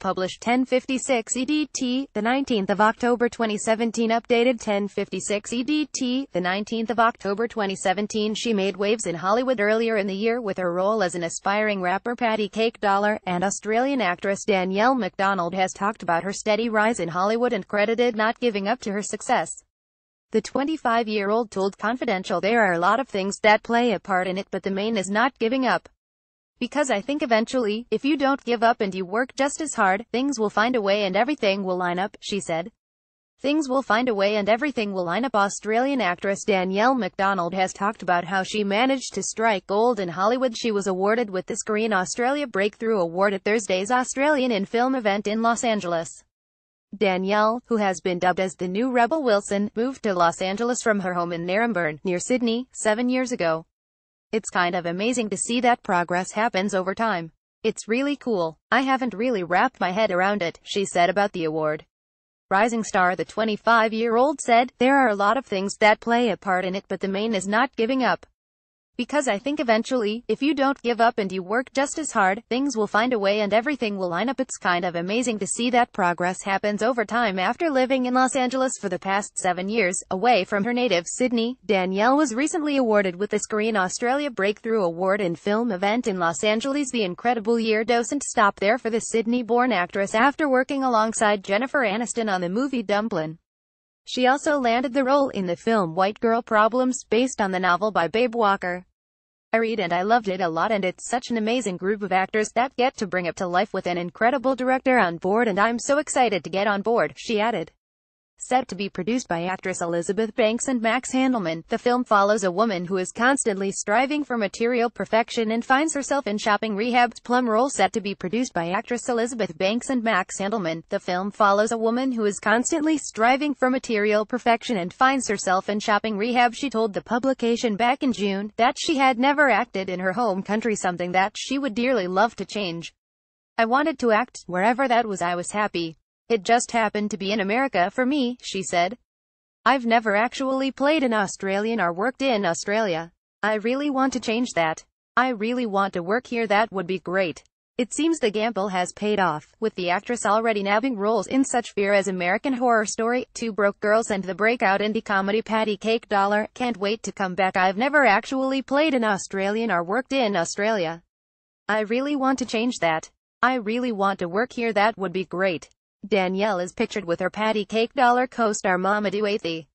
published 1056 EDT, the 19th of October 2017 updated 1056 EDT, the 19th of October 2017 she made waves in Hollywood earlier in the year with her role as an aspiring rapper Patty Cake Dollar, and Australian actress Danielle Macdonald has talked about her steady rise in Hollywood and credited not giving up to her success. The 25-year-old told Confidential there are a lot of things that play a part in it but the main is not giving up. Because I think eventually, if you don't give up and you work just as hard, things will find a way and everything will line up, she said. Things will find a way and everything will line up. Australian actress Danielle Macdonald has talked about how she managed to strike gold in Hollywood. She was awarded with the Screen Australia Breakthrough Award at Thursday's Australian in Film event in Los Angeles. Danielle, who has been dubbed as the new Rebel Wilson, moved to Los Angeles from her home in Naremburn, near Sydney, seven years ago. It's kind of amazing to see that progress happens over time. It's really cool. I haven't really wrapped my head around it, she said about the award. Rising star the 25-year-old said, There are a lot of things that play a part in it but the main is not giving up. Because I think eventually, if you don't give up and you work just as hard, things will find a way and everything will line up. It's kind of amazing to see that progress happens over time after living in Los Angeles for the past seven years, away from her native Sydney. Danielle was recently awarded with the Screen Australia Breakthrough Award in Film event in Los Angeles. The incredible year doesn't stop there for the Sydney-born actress after working alongside Jennifer Aniston on the movie Dumplin'. She also landed the role in the film White Girl Problems, based on the novel by Babe Walker. I read and I loved it a lot and it's such an amazing group of actors that get to bring it to life with an incredible director on board and I'm so excited to get on board, she added. Set to be produced by actress Elizabeth Banks and Max Handelman, the film follows a woman who is constantly striving for material perfection and finds herself in shopping rehab's plum role set to be produced by actress Elizabeth Banks and Max Handelman. The film follows a woman who is constantly striving for material perfection and finds herself in shopping rehab. She told the publication back in June that she had never acted in her home country something that she would dearly love to change. I wanted to act, wherever that was I was happy. It just happened to be in America for me, she said. I've never actually played an Australian or worked in Australia. I really want to change that. I really want to work here that would be great. It seems the gamble has paid off, with the actress already nabbing roles in such fear as American Horror Story, Two Broke Girls and the breakout indie comedy Patty Cake Dollar. Can't wait to come back. I've never actually played an Australian or worked in Australia. I really want to change that. I really want to work here that would be great. Danielle is pictured with her patty cake dollar co-star Mamoudou Athie.